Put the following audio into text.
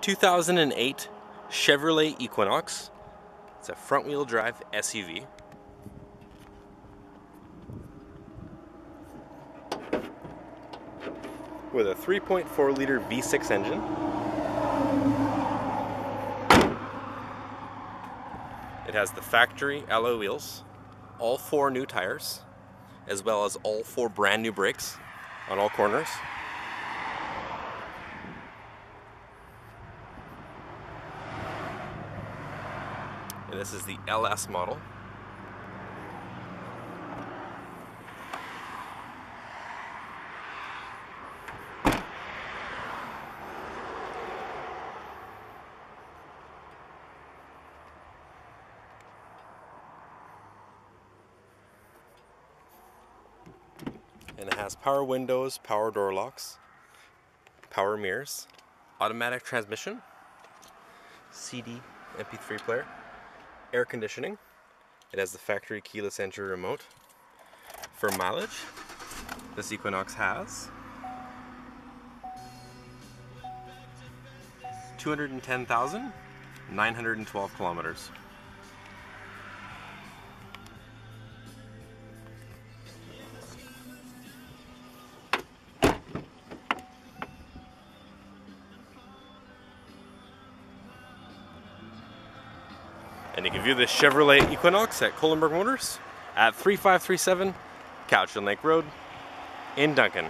2008 Chevrolet Equinox. It's a front wheel drive SUV. With a 3.4 liter V6 engine. It has the factory alloy wheels, all four new tires, as well as all four brand new brakes on all corners. And this is the LS model. And it has power windows, power door locks, power mirrors, automatic transmission, CD MP3 player, air conditioning. It has the factory keyless entry remote. For mileage, this Equinox has 210,912 kilometers. And you can view this Chevrolet Equinox at Kolenberg Motors at 3537 Cowichan Lake Road in Duncan.